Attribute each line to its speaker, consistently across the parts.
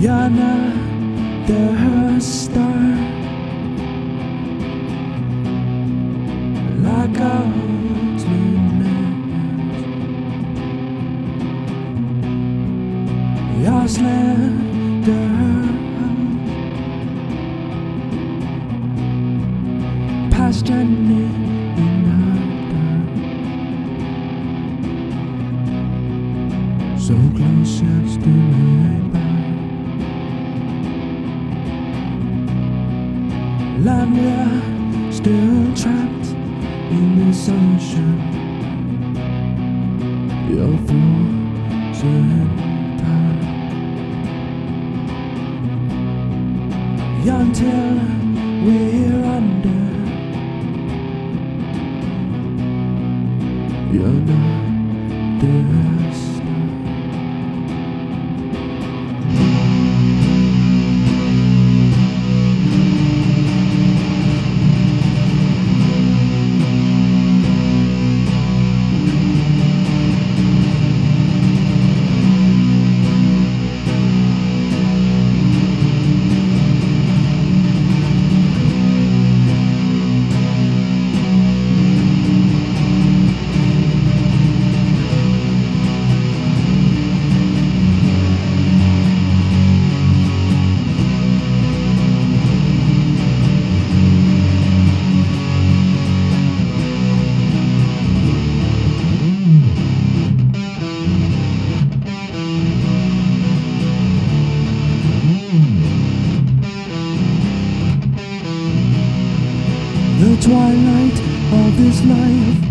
Speaker 1: You're not the star like a. sunshine. Your frozen time Young the twilight of this life.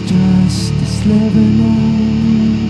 Speaker 1: Just a living on,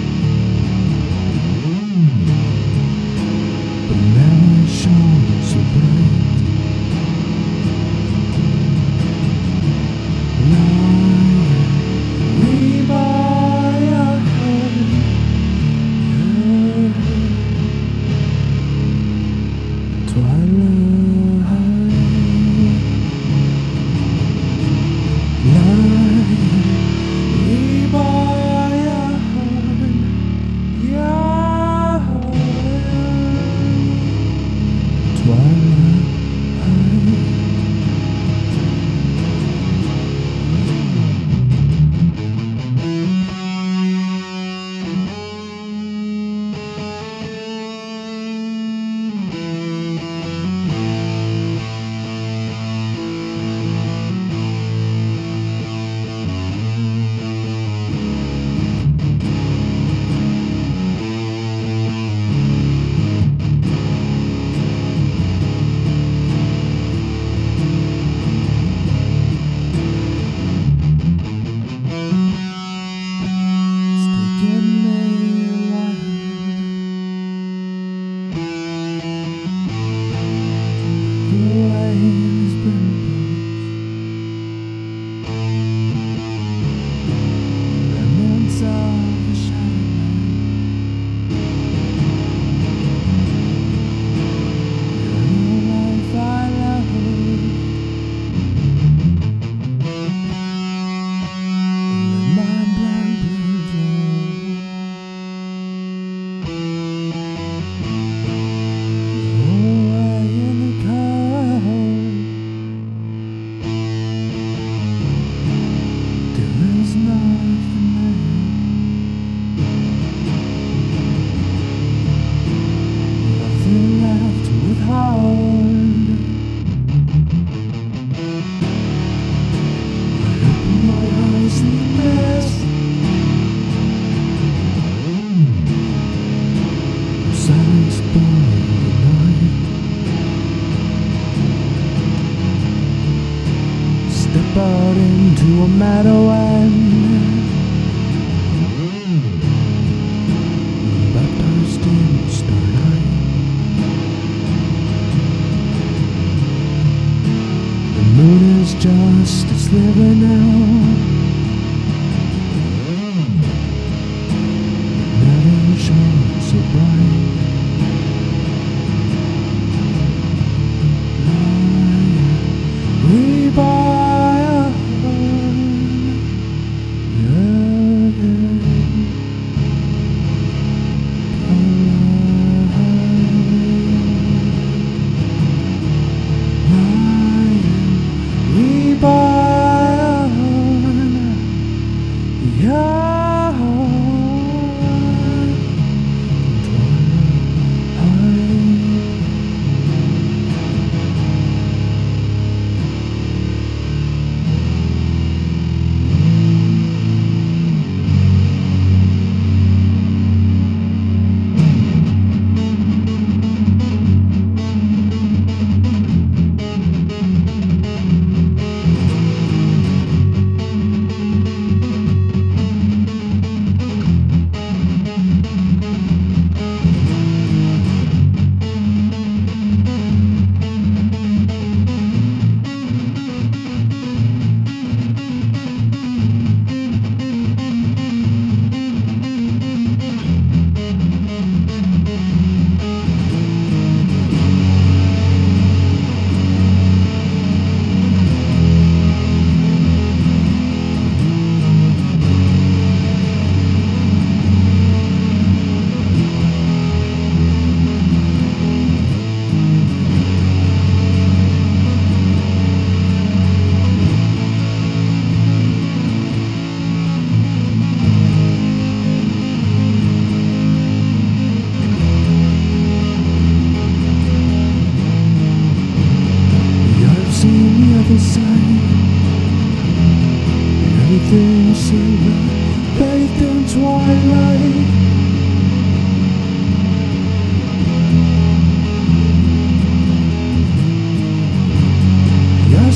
Speaker 1: out into a meadow and. The moon is just a sliver now.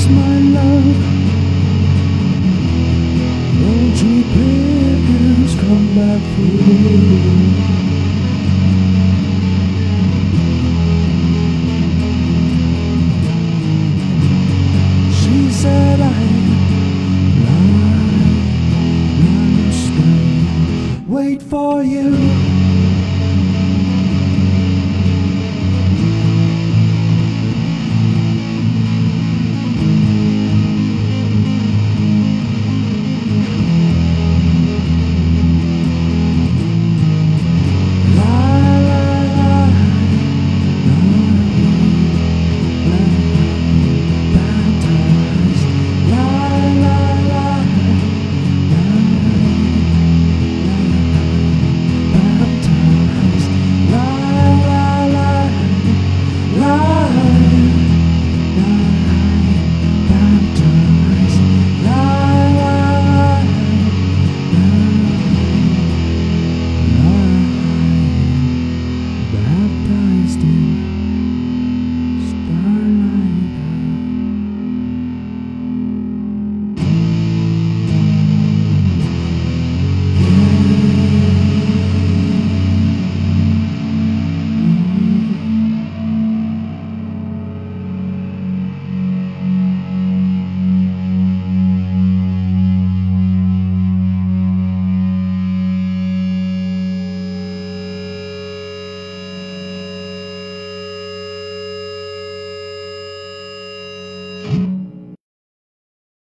Speaker 1: My love.